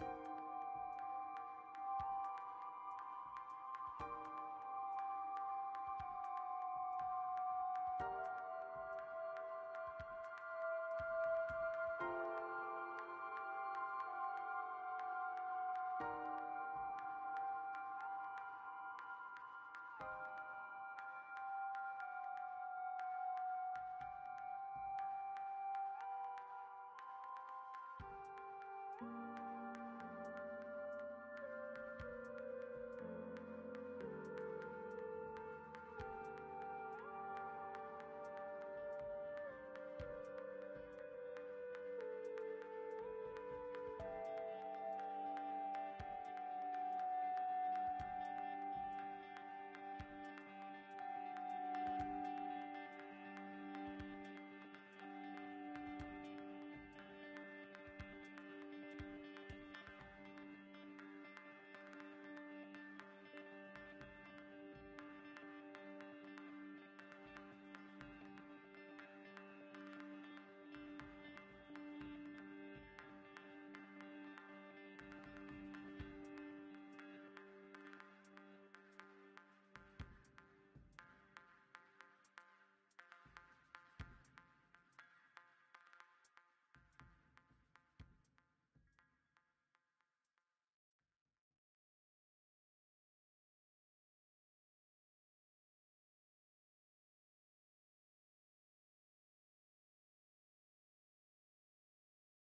you